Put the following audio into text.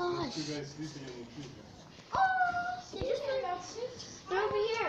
gosh.